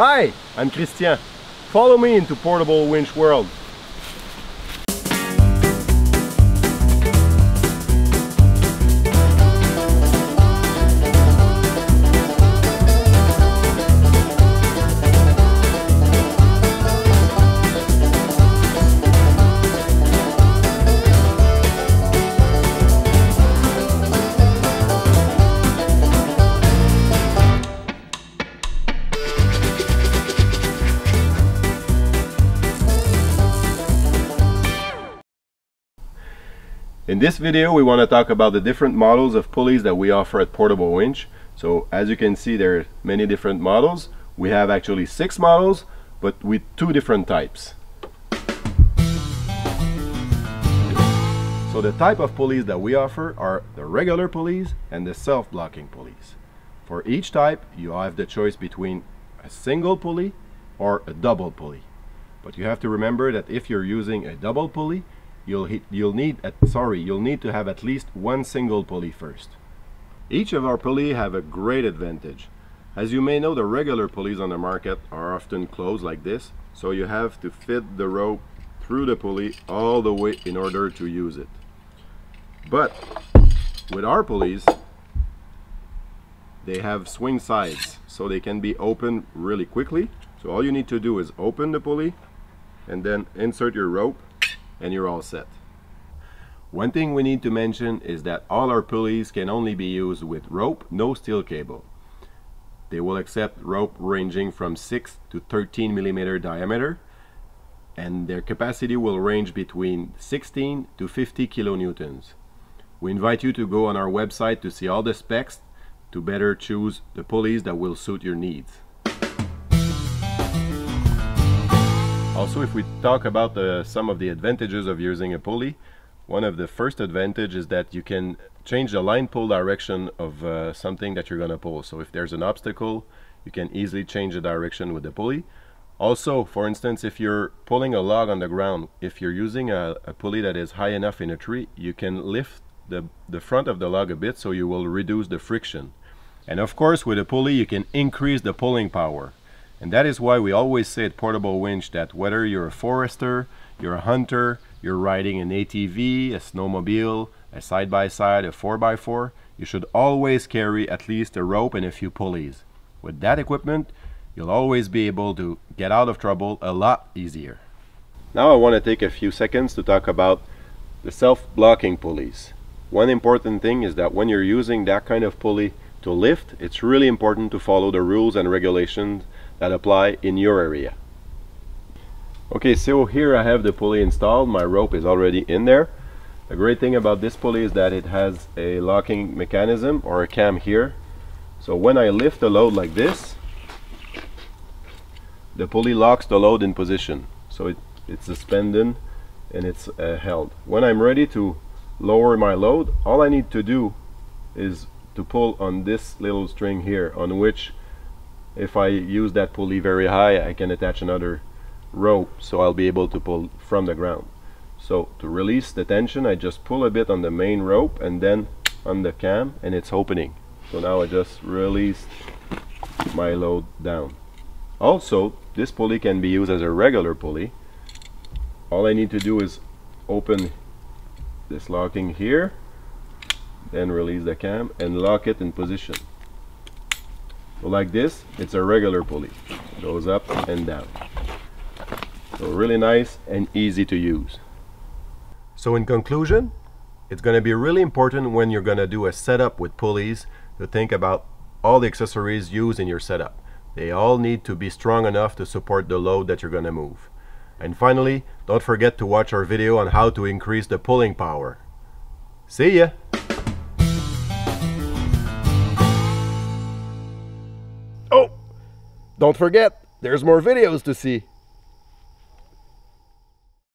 Hi, I'm Christian. Follow me into Portable Winch World. In this video we want to talk about the different models of pulleys that we offer at Portable Winch. So as you can see there are many different models. We have actually six models but with two different types. So the type of pulleys that we offer are the regular pulleys and the self-blocking pulleys. For each type you have the choice between a single pulley or a double pulley. But you have to remember that if you're using a double pulley you'll hit, you'll need at, sorry you'll need to have at least one single pulley first. Each of our pulley have a great advantage. As you may know the regular pulleys on the market are often closed like this so you have to fit the rope through the pulley all the way in order to use it. But with our pulleys they have swing sides so they can be opened really quickly so all you need to do is open the pulley and then insert your rope and you're all set. One thing we need to mention is that all our pulleys can only be used with rope, no steel cable. They will accept rope ranging from 6 to 13 millimeter diameter and their capacity will range between 16 to 50 kilonewtons. We invite you to go on our website to see all the specs to better choose the pulleys that will suit your needs. Also, if we talk about some of the advantages of using a pulley, one of the first advantage is that you can change the line pull direction of uh, something that you're going to pull. So if there's an obstacle, you can easily change the direction with the pulley. Also, for instance, if you're pulling a log on the ground, if you're using a, a pulley that is high enough in a tree, you can lift the, the front of the log a bit so you will reduce the friction. And of course, with a pulley, you can increase the pulling power. And that is why we always say at Portable Winch that whether you're a forester, you're a hunter, you're riding an ATV, a snowmobile, a side-by-side, -side, a 4x4, you should always carry at least a rope and a few pulleys. With that equipment, you'll always be able to get out of trouble a lot easier. Now I want to take a few seconds to talk about the self-blocking pulleys. One important thing is that when you're using that kind of pulley to lift, it's really important to follow the rules and regulations that apply in your area. Okay, so here I have the pulley installed. My rope is already in there. The great thing about this pulley is that it has a locking mechanism or a cam here. So when I lift the load like this, the pulley locks the load in position. So it, it's suspended and it's uh, held. When I'm ready to lower my load, all I need to do is to pull on this little string here on which if I use that pulley very high I can attach another rope so I'll be able to pull from the ground. So to release the tension I just pull a bit on the main rope and then on the cam and it's opening. So now I just release my load down. Also this pulley can be used as a regular pulley. All I need to do is open this locking here then release the cam and lock it in position so like this, it's a regular pulley. Goes up and down. So really nice and easy to use. So in conclusion, it's going to be really important when you're going to do a setup with pulleys to think about all the accessories used in your setup. They all need to be strong enough to support the load that you're going to move. And finally, don't forget to watch our video on how to increase the pulling power. See ya! Don't forget, there's more videos to see.